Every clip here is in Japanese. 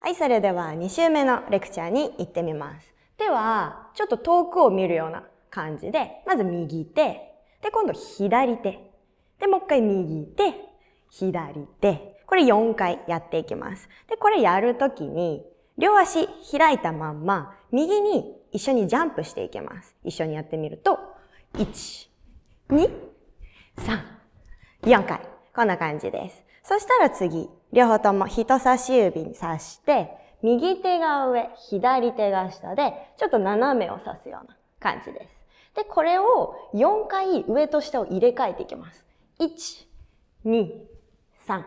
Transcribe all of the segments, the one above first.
はい、それでは2週目のレクチャーに行ってみます。では、ちょっと遠くを見るような感じで、まず右手、で、今度左手。で、もう一回右手、左手。これ4回やっていきます。で、これやるときに、両足開いたまんま、右に一緒にジャンプしていきます。一緒にやってみると、1、2、3、4回。こんな感じです。そしたら次、両方とも人差し指に刺して、右手が上、左手が下で、ちょっと斜めを刺すような感じです。で、これを4回上と下を入れ替えていきます。1、2、3、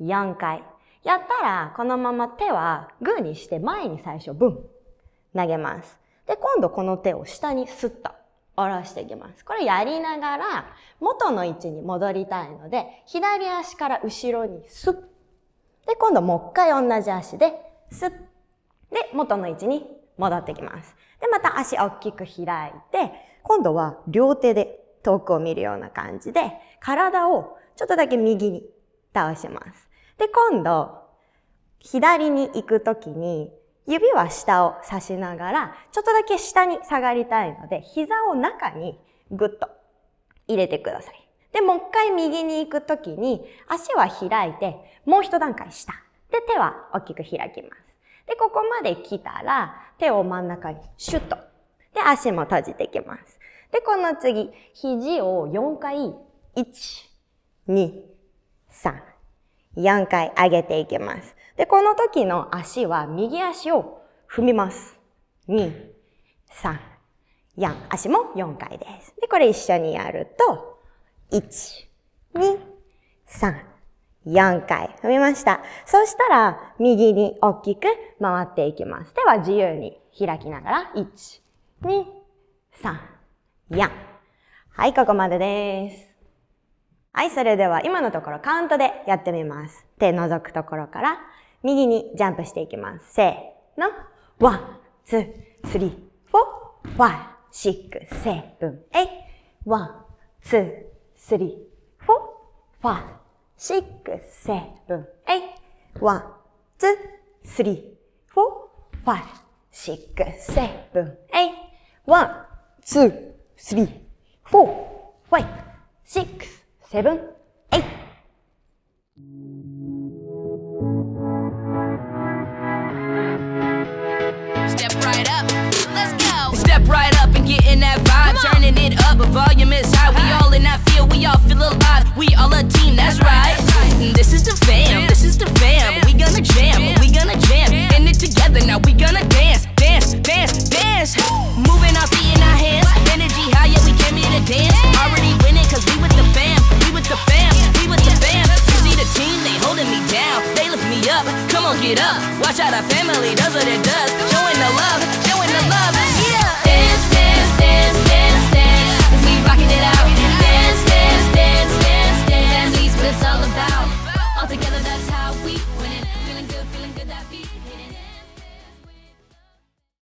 4回。やったら、このまま手はグーにして前に最初、ブン、投げます。で、今度この手を下にスッと下ろしていきます。これやりながら、元の位置に戻りたいので、左足から後ろにスッ。で、今度もう一回同じ足で、スッ。で、元の位置に戻ってきます。で、また足大きく開いて、今度は両手で遠くを見るような感じで、体をちょっとだけ右に倒します。で、今度、左に行くときに、指は下を差しながら、ちょっとだけ下に下がりたいので、膝を中にぐっと入れてください。で、もう一回右に行くときに、足は開いて、もう一段階下。で、手は大きく開きます。で、ここまで来たら、手を真ん中にシュッと。で、足も閉じていきます。で、この次、肘を4回、1、2、3、4回上げていきます。で、この時の足は右足を踏みます。2、3、4。足も4回です。で、これ一緒にやると、1、2、3、4回踏みました。そしたら、右に大きく回っていきます。手は自由に開きながら、1、2、3、4。はい、ここまでです。はい、それでは今のところカウントでやってみます。手覗くところから右にジャンプしていきます。せーの。 One、two、three、f four, five, six, seven, eight one, two, three, four, five, six, seven, eight one, two, three, four, five, six, seven, eight one, two, three, four, five, six, seven, right up and get in that vibe, turning it up. The volume is high. We all in that field, we all feel alive. We all a team, that's right. Mm, this is the fam, this is the fam. We gonna jam, we gonna jam. In it together now, we gonna dance, dance, dance, dance. Moving our feet in our hands, energy high, yeah, we came here to dance. Already winning, cause we with the fam, we with the fam, we with the fam. You see the team, they holding me down, they lift me up. Come on, get up. Watch how the family does what it does. Showing the love, showing the love.